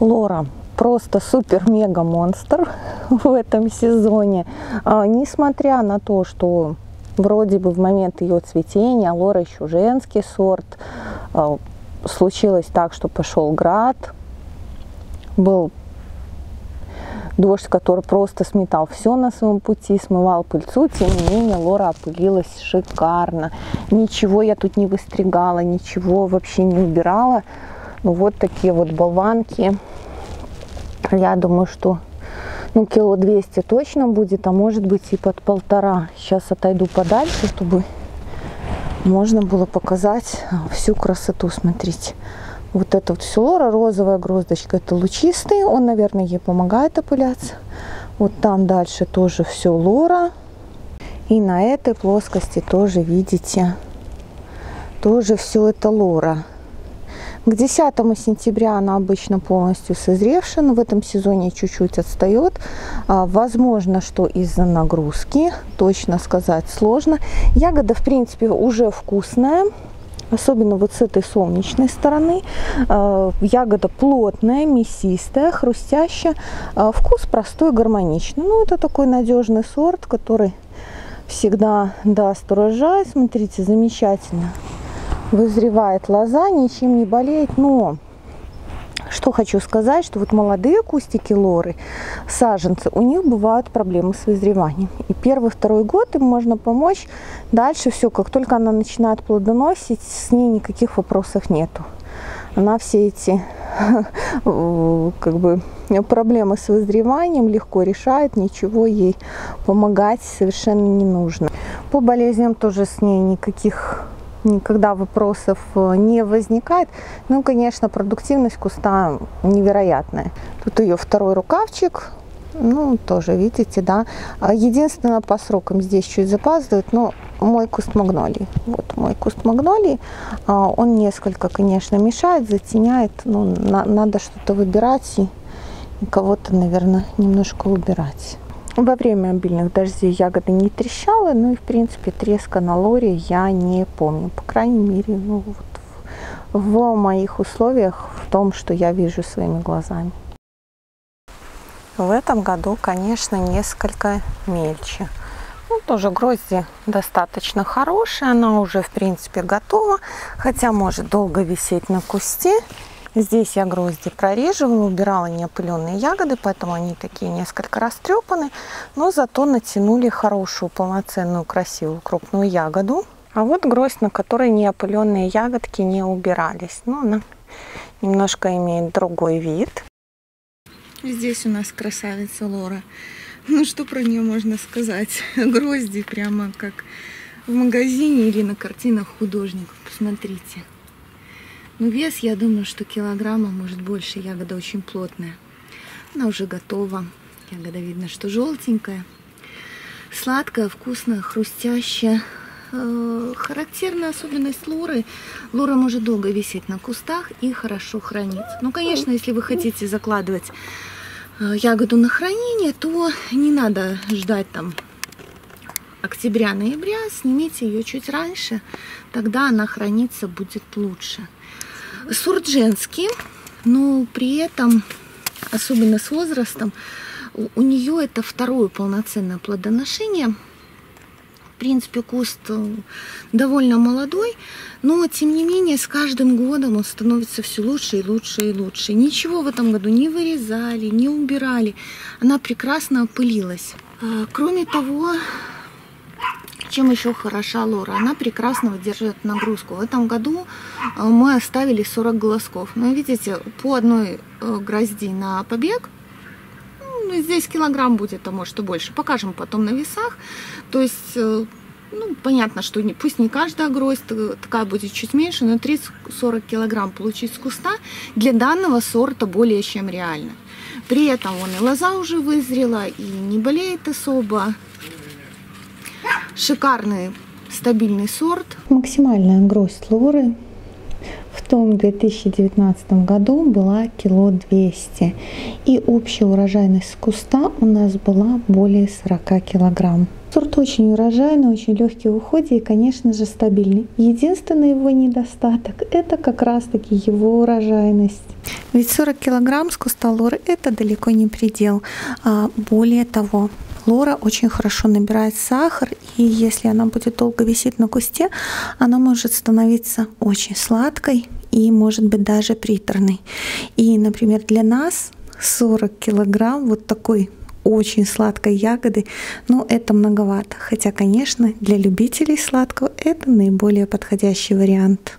Лора просто супер-мега-монстр в этом сезоне. А, несмотря на то, что вроде бы в момент ее цветения Лора еще женский сорт, а, случилось так, что пошел град, был дождь, который просто сметал все на своем пути, смывал пыльцу, тем не менее Лора опылилась шикарно. Ничего я тут не выстригала, ничего вообще не убирала. Вот такие вот болванки. Я думаю, что ну, кило 200 точно будет, а может быть и под полтора. Сейчас отойду подальше, чтобы можно было показать всю красоту. Смотрите. Вот это вот все лора, розовая гроздочка, это лучистый. Он, наверное, ей помогает опыляться. Вот там дальше тоже все лора. И на этой плоскости тоже видите, тоже все это лора. К 10 сентября она обычно полностью созревшая, но в этом сезоне чуть-чуть отстает. А, возможно, что из-за нагрузки, точно сказать сложно. Ягода, в принципе, уже вкусная. Особенно вот с этой солнечной стороны. А, ягода плотная, мясистая, хрустящая. А, вкус простой, гармоничный. Ну, это такой надежный сорт, который всегда даст урожай. Смотрите, замечательно вызревает лоза, ничем не болеет, но что хочу сказать, что вот молодые кустики лоры, саженцы, у них бывают проблемы с вызреванием. И первый, второй год им можно помочь. Дальше все, как только она начинает плодоносить, с ней никаких вопросов нету. Она все эти как бы проблемы с вызреванием легко решает, ничего ей помогать совершенно не нужно. По болезням тоже с ней никаких никогда вопросов э, не возникает. Ну, конечно, продуктивность куста невероятная. Тут ее второй рукавчик, ну, тоже, видите, да. А единственное, по срокам здесь чуть запаздывает, но мой куст магнолии. Вот мой куст магнолии. А, он несколько, конечно, мешает, затеняет. Ну, на, надо что-то выбирать и кого-то, наверное, немножко убирать. Во время обильных дождей ягоды не трещала, ну и в принципе треска на лоре я не помню. По крайней мере, ну, вот в, в моих условиях, в том, что я вижу своими глазами. В этом году, конечно, несколько мельче. Ну, тоже грозди достаточно хорошая, она уже, в принципе, готова, хотя может долго висеть на кусте. Здесь я грозди прореживала, убирала неопыленные ягоды, поэтому они такие несколько растрепаны, но зато натянули хорошую, полноценную, красивую крупную ягоду. А вот гроздь, на которой неопыленные ягодки не убирались. Ну, она немножко имеет другой вид. Здесь у нас красавица Лора. Ну, что про нее можно сказать? Грозди прямо как в магазине или на картинах художников. Посмотрите. Ну, вес, я думаю, что килограмма, может больше. Ягода очень плотная. Она уже готова. Ягода видно, что желтенькая. Сладкая, вкусная, хрустящая. Э, характерная особенность лоры. Лора может долго висеть на кустах и хорошо храниться. Ну, конечно, если вы хотите закладывать э, ягоду на хранение, то не надо ждать там октября-ноября, снимите ее чуть раньше, тогда она храниться будет лучше. Сорт женский, но при этом, особенно с возрастом, у нее это второе полноценное плодоношение. В принципе, куст э, довольно молодой, но тем не менее с каждым годом он становится все лучше и лучше и лучше. Ничего в этом году не вырезали, не убирали. Она прекрасно опылилась. А, кроме того, чем еще хороша лора? Она прекрасно выдерживает нагрузку. В этом году э, мы оставили 40 голосков. Но видите, по одной э, грозди на побег, ну, здесь килограмм будет, а может и больше. Покажем потом на весах. То есть, э, ну, понятно, что не, пусть не каждая гроздь такая будет чуть меньше, но 30-40 килограмм получить с куста для данного сорта более чем реально. При этом он и лоза уже вызрела, и не болеет особо. Шикарный стабильный сорт. Максимальная гроздь лоры в том 2019 году была кило 200. И общая урожайность с куста у нас была более 40 килограмм. Сорт очень урожайный, очень легкий в уходе и, конечно же, стабильный. Единственный его недостаток – это как раз-таки его урожайность. Ведь 40 килограмм с куста лоры это далеко не предел. А, более того, лора очень хорошо набирает сахар, и если она будет долго висеть на кусте, она может становиться очень сладкой и может быть даже приторной. И, например, для нас 40 килограмм вот такой очень сладкой ягоды, но это многовато. Хотя, конечно, для любителей сладкого это наиболее подходящий вариант.